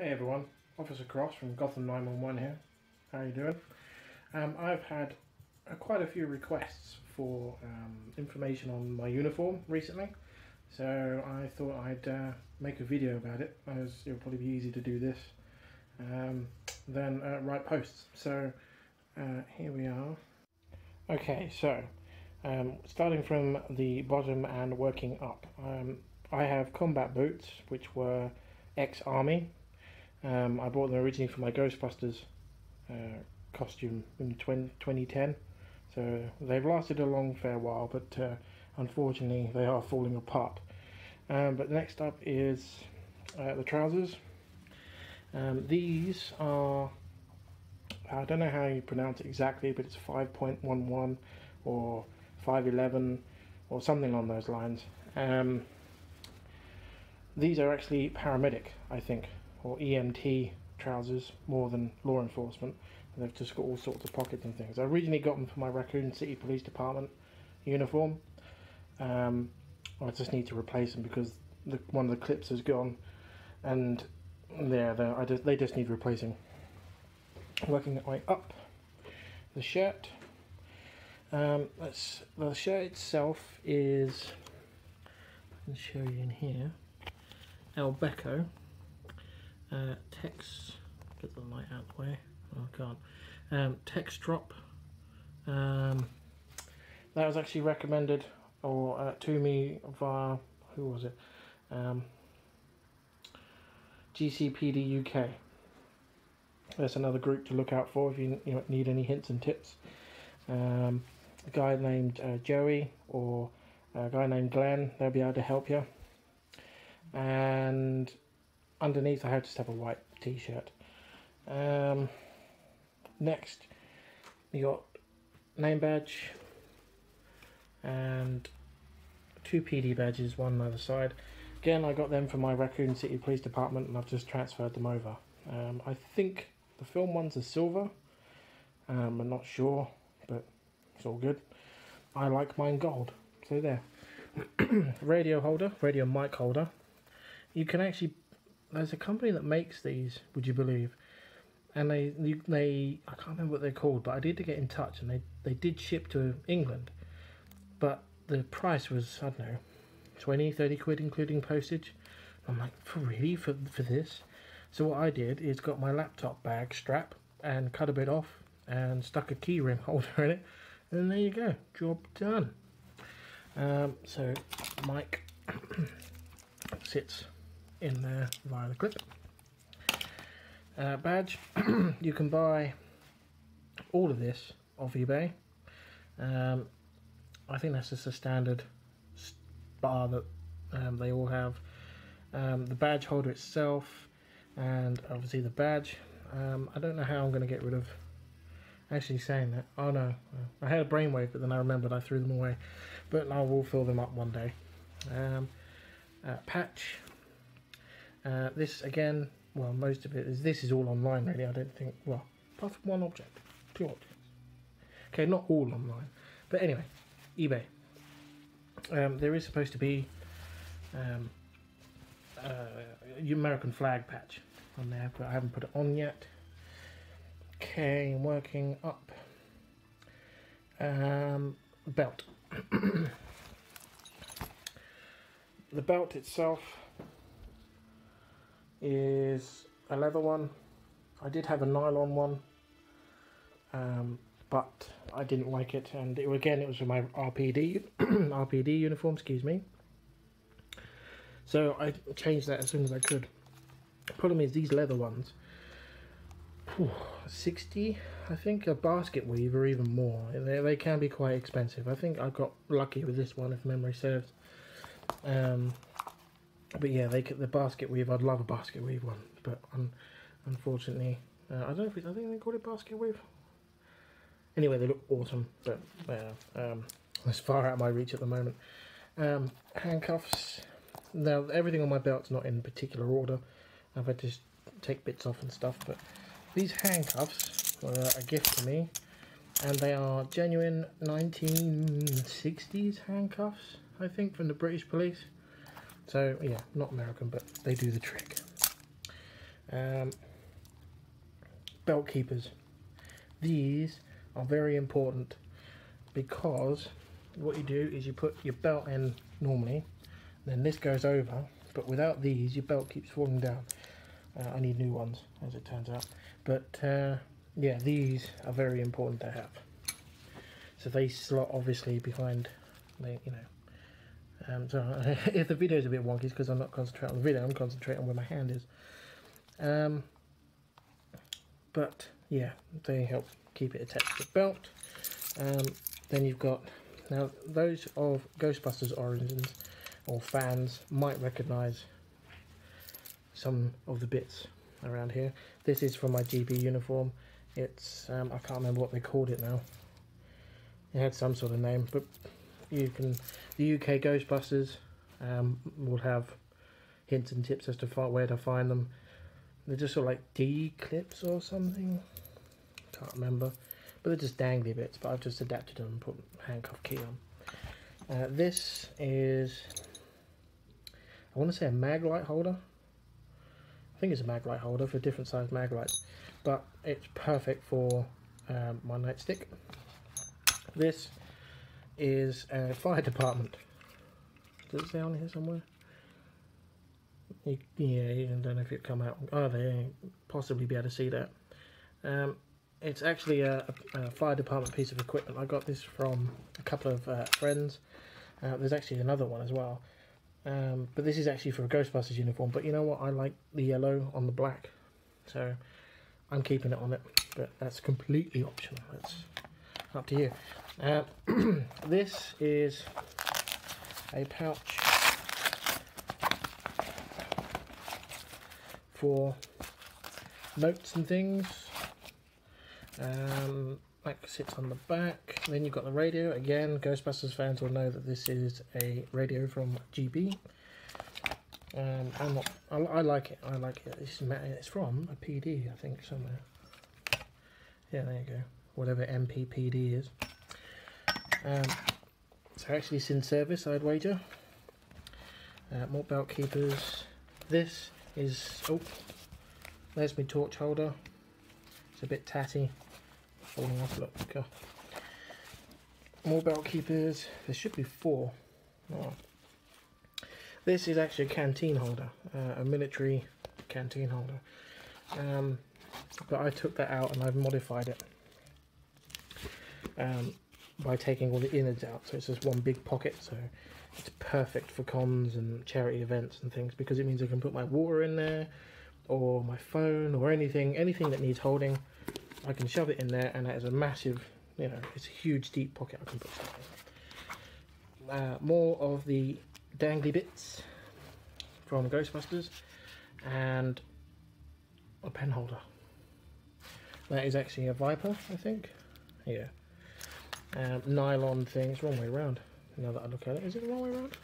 Hey everyone, Officer Cross from Gotham 911 here. How are you doing? Um, I've had uh, quite a few requests for um, information on my uniform recently, so I thought I'd uh, make a video about it, as it'll probably be easy to do this um, than uh, write posts. So uh, here we are. Okay, so um, starting from the bottom and working up, um, I have combat boots, which were ex-army. Um, I bought them originally for my Ghostbusters uh, costume in 20, 2010, so they've lasted a long fair while, but uh, unfortunately they are falling apart. Um, but next up is uh, the trousers. Um, these are, I don't know how you pronounce it exactly, but it's 5.11 or 511 or something along those lines. Um, these are actually paramedic, I think, or EMT trousers more than law enforcement. And they've just got all sorts of pockets and things. I originally got them for my Raccoon City Police Department uniform. Um, I just need to replace them because the, one of the clips is gone, and yeah, they just need replacing. Working that way up, the shirt. Um, let's the shirt itself is. I can show you in here. Elbeco. Uh, Tex. Get the light out the way. Oh, can't. Um, Tex-Trop. Um, that was actually recommended or uh, to me via who was it? Um, GCPD UK. That's another group to look out for if you, you need any hints and tips. Um, a guy named uh, Joey or a guy named Glenn, they'll be able to help you. And underneath, I have just have a white t-shirt. Um, next, you got name badge and two PD badges, one on either side. Again, I got them from my Raccoon City Police Department and I've just transferred them over. Um, I think the film ones are silver. Um, I'm not sure, but it's all good. I like mine gold, so there. radio holder, radio mic holder. You can actually, there's a company that makes these, would you believe? And they, they, I can't remember what they're called, but I did to get in touch and they, they did ship to England. But the price was, I don't know, 20, 30 quid including postage. I'm like, for really? For, for this? So what I did is got my laptop bag strap and cut a bit off and stuck a keyring holder in it. And there you go, job done. Um, so mic sits in there via the clip. Uh, badge, you can buy all of this off eBay. Um, I think that's just a standard bar that um, they all have. Um, the badge holder itself, and obviously the badge. Um, I don't know how I'm going to get rid of. Actually, saying that, oh no, I had a brainwave, but then I remembered I threw them away. But I will fill them up one day. Um, uh, patch. Uh, this again, well, most of it is. This is all online, really. I don't think. Well, apart from one object, two objects. Okay, not all online, but anyway, eBay. Um, there is supposed to be um, uh, American flag patch on there, but I haven't put it on yet. Okay, working up. Um, belt. the belt itself is a leather one. I did have a nylon one, um, but I didn't like it, and it, again, it was for my RPD RPD uniform. Excuse me. So I changed that as soon as I could. Problem is, these leather ones, whew, 60, I think, a basket weave or even more. They, they can be quite expensive. I think I got lucky with this one, if memory serves. Um, but yeah, they the basket weave. I'd love a basket weave one, but un, unfortunately, uh, I don't know if it's, I think they call it basket weave. Anyway, they look awesome, but uh, um, it's far out of my reach at the moment. Um, handcuffs. Now everything on my belt's not in particular order. I've had to take bits off and stuff, but these handcuffs were a gift to me, and they are genuine 1960s handcuffs. I think from the British Police. So yeah, not American, but they do the trick. Um, belt keepers. These are very important because what you do is you put your belt in normally, then this goes over, but without these your belt keeps falling down. Uh, I need new ones as it turns out, but uh, yeah, these are very important to have. So they slot obviously behind, the, you know. Um, so if the video is a bit wonky, it's because I'm not concentrating on the video. I'm concentrating on where my hand is. Um, but yeah, they help keep it attached to the belt. Um, then you've got now those of Ghostbusters origins or fans might recognise some of the bits around here. This is from my GB uniform. It's um, I can't remember what they called it now. It had some sort of name, but you can the UK Ghostbusters um, will have hints and tips as to where to find them. They're just sort of like D clips or something. Can't remember, but they're just dangly bits. But I've just adapted them and put handcuff key on. Uh, this is I want to say a mag light holder. I think it's a mag light holder for different size mag lights, but it's perfect for um, my nightstick. This is a fire department. Does it say on here somewhere? You, yeah, I don't know if it come out. Oh, they possibly be able to see that. Um, it's actually a, a, fire department piece of equipment. I got this from a couple of uh, friends. Uh, there's actually another one as well. Um, but this is actually for a Ghostbusters uniform. But you know what? I like the yellow on the black. So I'm keeping it on it. But that's completely optional. That's up to you. Uh, this is a pouch for notes and things. Um, that sits on the back. Then you've got the radio. Again, Ghostbusters fans will know that this is a radio from GB. Um, I'm not, I, I, like it. I like it. It's, it's from a PD, I think, somewhere. Yeah, there you go. Whatever MPPD is. Um, so actually it's in service, I'd wager. Uh, more belt keepers. This is, oh, there's my torch holder. It's a bit tatty. Falling off, look. Okay. More belt keepers. There should be four. Oh. This is actually a canteen holder, uh, a military canteen holder. Um, but I took that out and I've modified it. Um, by taking all the innards out. So it's just one big pocket. So it's perfect for cons and charity events and things because it means I can put my water in there or my phone or anything, anything that needs holding. I can shove it in there and that is a massive, you know, it's a huge deep pocket I can put stuff in. Uh, more of the dangly bits from Ghostbusters and a pen holder. That is actually a Viper, I think. Yeah um, nylon thing. It's wrong way around. Now that I look at it, is it the wrong way around?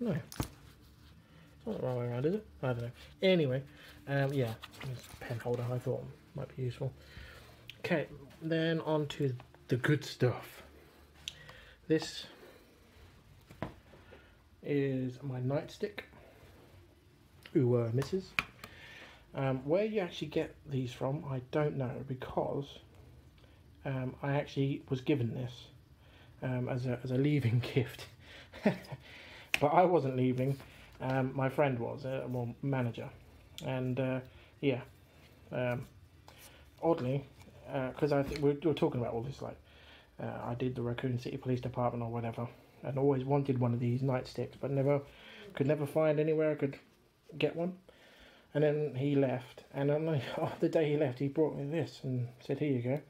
No. It's not the wrong way around, is it? I don't know. Anyway, um, yeah, pen holder I thought might be useful. Okay, then on to the good stuff. This is my nightstick. Ooh, uh, misses. Um, where you actually get these from, I don't know because um, I actually was given this um, as, a, as a leaving gift. but I wasn't leaving, um, my friend was, uh, well, manager. And uh, yeah, um, oddly, because uh, I think we were talking about all this, like, uh, I did the Raccoon City Police Department or whatever, and always wanted one of these nightsticks, but never could never find anywhere I could get one. And then he left, and on the, oh, the day he left, he brought me this and said, "Here you go."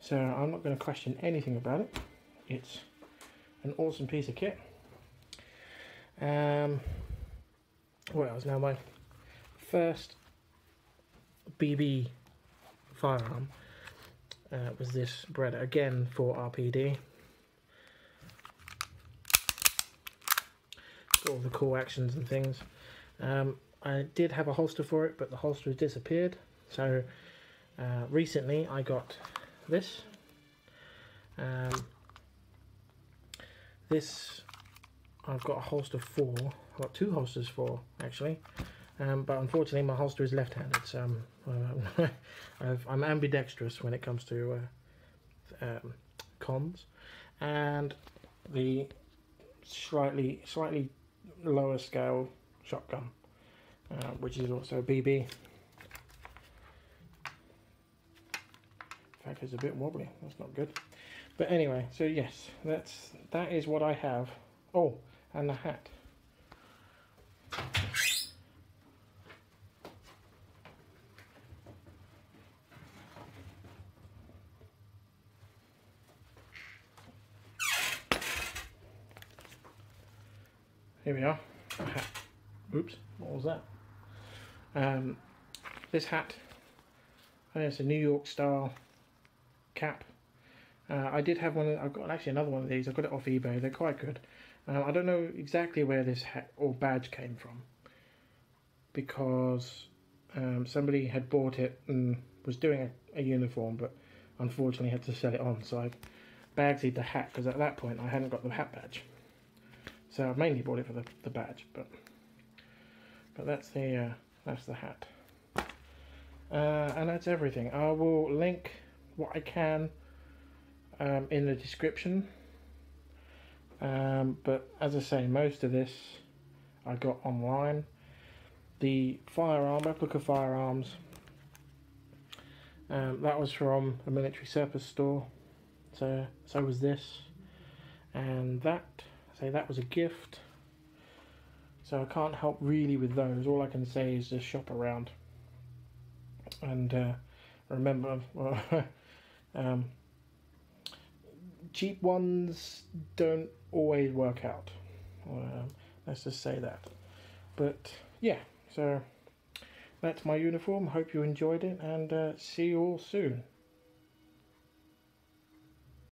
So I'm not going to question anything about it. It's an awesome piece of kit. Um, else? Now my first BB firearm uh, was this Beretta again for RPD. Got all the cool actions and things. Um, I did have a holster for it, but the holster disappeared. So uh, recently I got this. Um, this I've got a holster for, I've got two holsters for actually. Um, but unfortunately, my holster is left-handed, so I'm, uh, I'm ambidextrous when it comes to uh, um, cons, and the slightly slightly lower scale shotgun, uh, which is also a BB. Fact, it's a bit wobbly. That's not good. But anyway, so yes, that's that is what I have. Oh, and the hat. Here we are. Oops, what was that? Um, this hat, oh, it's a New York style cap. Uh, I did have one. I've got actually another one of these. I got it off eBay. They're quite good. Uh, I don't know exactly where this hat or badge came from because um, somebody had bought it and was doing a, a, uniform, but unfortunately had to sell it on. So I bagsied the hat because at that point I hadn't got the hat badge. So I mainly bought it for the, the badge, but but that's the uh, that's the hat, uh, and that's everything. I will link what I can um, in the description. Um, but as I say, most of this I got online. The firearm, replica firearms, um, that was from a military surplus store. So, so was this. And that, say that was a gift. So I can't help really with those. All I can say is just shop around. And uh, remember, well, um, cheap ones don't always work out. Um, let's just say that. But yeah, so that's my uniform. Hope you enjoyed it and uh, see you all soon.